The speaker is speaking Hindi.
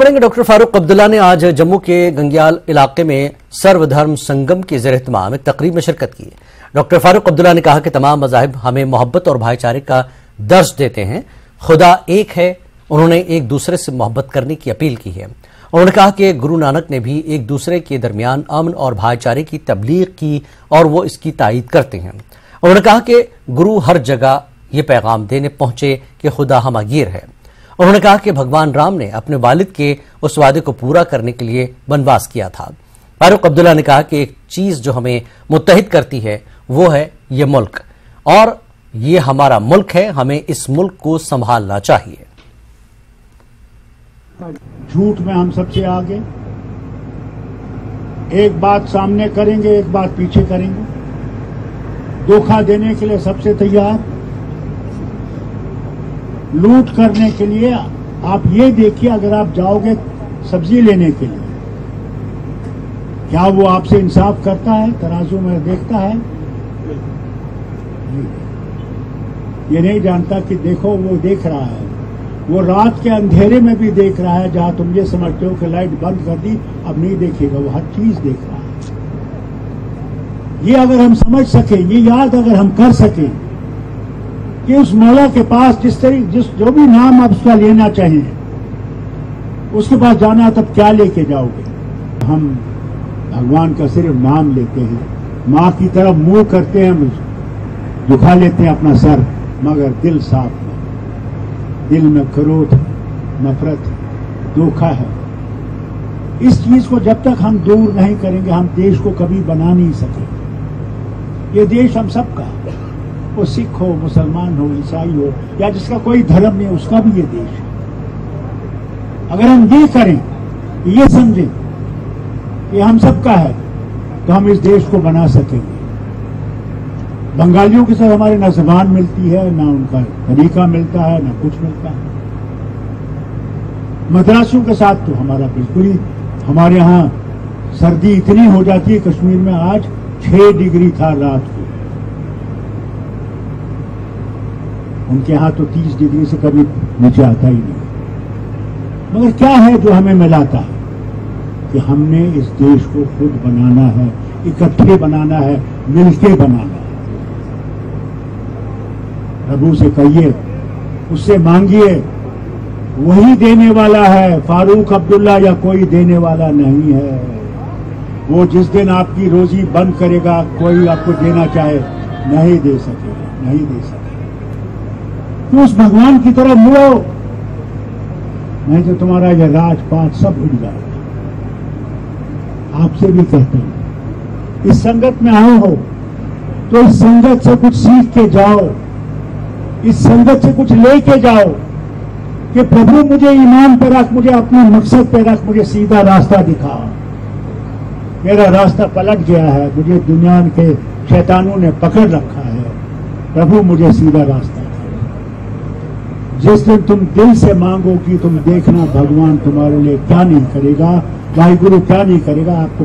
बढ़ेंगे डॉक्टर फारूक अब्दुल्ला ने आज जम्मू के गंगियाल इलाके में सर्वधर्म संगम के जेर में तकरीब में शिरकत की। डॉक्टर फारूक अब्दुल्ला ने कहा कि तमाम मजाहब हमें मोहब्बत और भाईचारे का दर्ज देते हैं। खुदा एक है, उन्होंने एक दूसरे से मोहब्बत करने की अपील की है। उन्होंने कहा कि गुरु नानक ने भी एक दूसरे के दरमियान अमन और भाईचारे की तबलीग की और वो इसकी तायद करते हैं। उन्होंने कहा कि गुरु हर जगह ये पैगाम देने पहुँचे कि खुदा हमागीर है। उन्होंने कहा कि भगवान राम ने अपने वालिद के उस वादे को पूरा करने के लिए वनवास किया था। फारूक अब्दुल्ला ने कहा कि एक चीज़ जो हमें मुतहिद करती है, वो है ये मुल्क। और ये हमारा मुल्क है, हमें इस मुल्क को संभालना चाहिए। झूठ में हम सबसे आगे। एक बात सामने करेंगे, एक बात पीछे करेंगे। धोखा देने के लिए सबसे तैयार। लूट करने के लिए आप ये देखिए, अगर आप जाओगे सब्ज़ी लेने के लिए, क्या वो आपसे इंसाफ करता है, तराजू में देखता है? ये नहीं जानता कि देखो, वो देख रहा है। वो रात के अंधेरे में भी देख रहा है, जहाँ तुम ये समझते हो कि लाइट बंद कर दी, अब नहीं देखेगा, वो हर चीज़ देख रहा है। ये अगर हम समझ सके, ये याद अगर हम कर सके कि उस मौला के पास जिस तरीके जिस जो भी नाम आप उसका लेना चाहिए उसके पास जाना तब क्या लेके जाओगे? हम भगवान का सिर्फ़ नाम लेते हैं। माँ की तरफ़ मुँह करते हैं, हम दुखा लेते हैं अपना सर, मगर दिल साफ़ है। दिल में क्रोध नफरत धोखा है। इस चीज़ को जब तक हम दूर नहीं करेंगे, हम देश को कभी बना नहीं सकेंगे। ये देश हम सबका है। वो सिख हो, मुसलमान हो, ईसाई हो, या जिसका कोई धर्म नहीं, उसका भी ये देश है। अगर हम ये करें, ये समझें कि हम सबका है तो हम इस देश को बना सकेंगे। बंगालियों के साथ हमारे ना जबान मिलती है, ना उनका तरीका मिलता है, ना कुछ मिलता है। मद्रासियों के साथ तो हमारा बिल्कुल ही, हमारे यहाँ सर्दी इतनी हो जाती है कश्मीर में, आज छह डिग्री था रात को। उनके यहाँ तो 30 डिग्री से कभी नीचे आता ही नहीं। मगर क्या है जो हमें मिलाता है? कि हमने इस देश को खुद बनाना है, इकट्ठे बनाना है, मिलके बनाना है। प्रभु से कहिए, उससे मांगिए, वही देने वाला है, फारूक अब्दुल्ला या कोई देने वाला नहीं है। वो जिस दिन आपकी रोजी बंद करेगा, कोई आपको देना चाहे, नहीं दे सकेगा, नहीं दे सकेगा। उस भगवान की तरफ़ मुड़ो। नहीं तो तुम्हारा यह राजपाट सब उड़ जाएगा आपसे भी कहते हैं, इस संगत में आए हो तो इस संगत से कुछ सीख के जाओ। इस संगत से कुछ लेके जाओ कि प्रभु मुझे ईमान पे रख, मुझे अपने मकसद पे रख, मुझे सीधा रास्ता दिखा। मेरा रास्ता पलट गया है, मुझे दुनिया के शैतानों ने पकड़ रखा है। प्रभु मुझे सीधा रास्ता जिस दिन तुम दिल से मांगोगी तुम देखना भगवान तुम्हारे लिए क्या नहीं करेगा, वाहिगुरु क्या नहीं करेगा, आपको